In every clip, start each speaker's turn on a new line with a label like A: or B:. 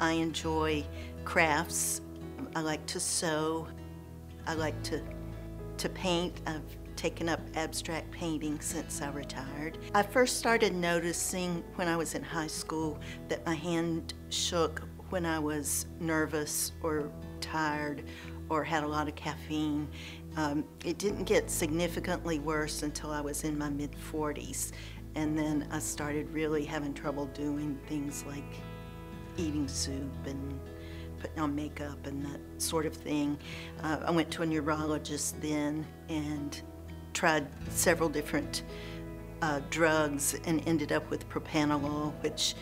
A: I enjoy crafts. I like to sew. I like to, to paint. I've taken up abstract painting since I retired. I first started noticing when I was in high school that my hand shook when I was nervous or tired or had a lot of caffeine. Um, it didn't get significantly worse until I was in my mid 40s. And then I started really having trouble doing things like eating soup and putting on makeup and that sort of thing. Uh, I went to a neurologist then and tried several different uh, drugs and ended up with propranolol, which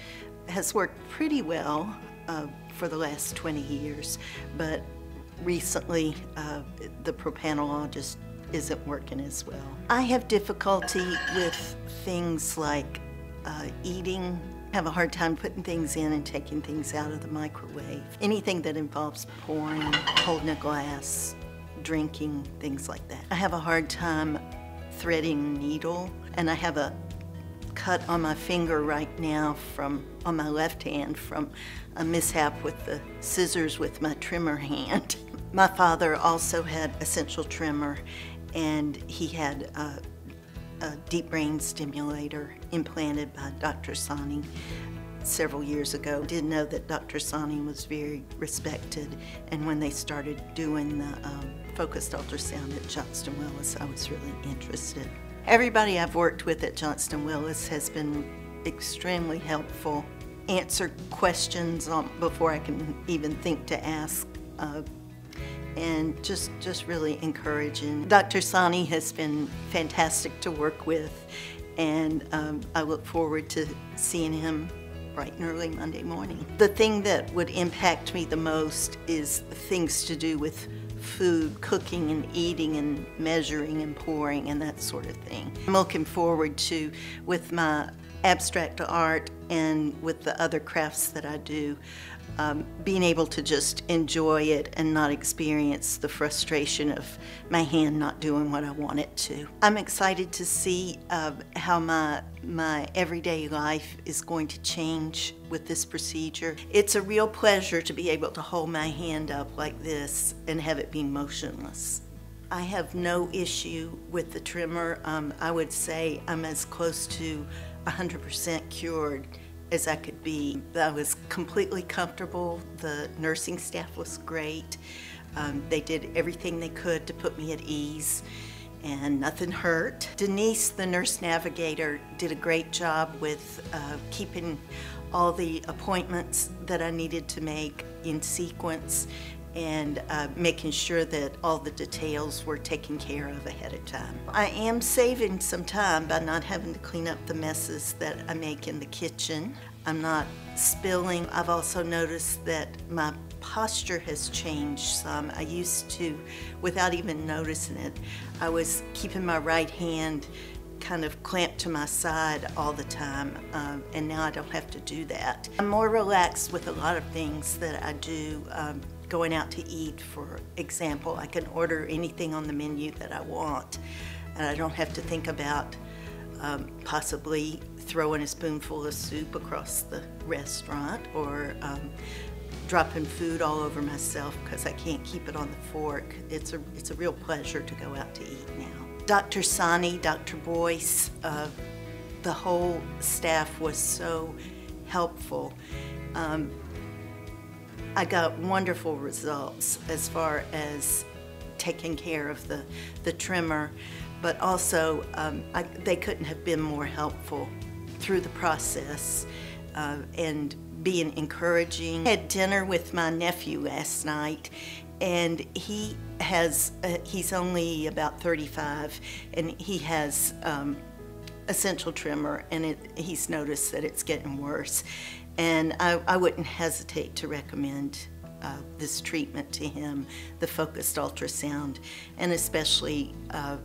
A: has worked pretty well uh, for the last 20 years. But recently, uh, the propranolol just isn't working as well. I have difficulty with things like uh, eating have a hard time putting things in and taking things out of the microwave. Anything that involves pouring, holding a glass, drinking, things like that. I have a hard time threading needle and I have a cut on my finger right now from on my left hand from a mishap with the scissors with my tremor hand. My father also had essential tremor and he had a, a deep brain stimulator implanted by Dr. Sahni several years ago. Didn't know that Dr. Sahni was very respected and when they started doing the um, focused ultrasound at Johnston Willis I was really interested. Everybody I've worked with at Johnston Willis has been extremely helpful, answer questions um, before I can even think to ask uh, and just, just really encouraging. Dr. Sahni has been fantastic to work with, and um, I look forward to seeing him bright and early Monday morning. The thing that would impact me the most is things to do with food, cooking and eating and measuring and pouring and that sort of thing. I'm looking forward to, with my abstract art and with the other crafts that I do, um, being able to just enjoy it and not experience the frustration of my hand not doing what I want it to. I'm excited to see uh, how my, my everyday life is going to change with this procedure. It's a real pleasure to be able to hold my hand up like this and have it be motionless. I have no issue with the tremor. Um, I would say I'm as close to 100% cured as I could be. I was completely comfortable. The nursing staff was great. Um, they did everything they could to put me at ease and nothing hurt. Denise, the nurse navigator, did a great job with uh, keeping all the appointments that I needed to make in sequence and uh, making sure that all the details were taken care of ahead of time. I am saving some time by not having to clean up the messes that I make in the kitchen. I'm not spilling. I've also noticed that my posture has changed some. I used to, without even noticing it, I was keeping my right hand kind of clamped to my side all the time, um, and now I don't have to do that. I'm more relaxed with a lot of things that I do. Um, going out to eat, for example, I can order anything on the menu that I want, and I don't have to think about um, possibly throwing a spoonful of soup across the restaurant or um, dropping food all over myself because I can't keep it on the fork. It's a, it's a real pleasure to go out to eat now. Dr. Sahni, Dr. Boyce, uh, the whole staff was so helpful. Um, I got wonderful results as far as taking care of the, the tremor, but also um, I, they couldn't have been more helpful through the process uh, and being encouraging. I had dinner with my nephew last night and he has, uh, he's only about 35 and he has um, essential tremor and it, he's noticed that it's getting worse. And I, I wouldn't hesitate to recommend uh, this treatment to him, the focused ultrasound, and especially uh,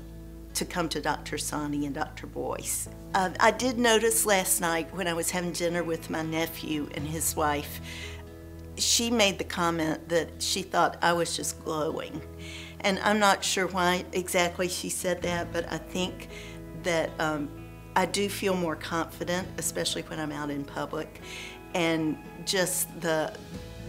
A: to come to Dr. Sahni and Dr. Boyce. Uh, I did notice last night when I was having dinner with my nephew and his wife, she made the comment that she thought I was just glowing. And I'm not sure why exactly she said that, but I think that um, I do feel more confident, especially when I'm out in public and just the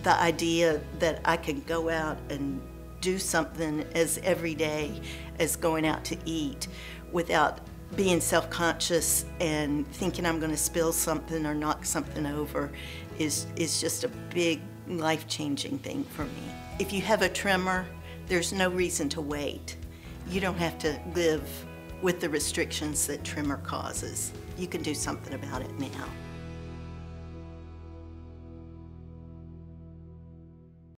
A: the idea that I can go out and do something as everyday as going out to eat without being self-conscious and thinking I'm going to spill something or knock something over is is just a big life-changing thing for me. If you have a tremor, there's no reason to wait. You don't have to live with the restrictions that tremor causes. You can do something about it now.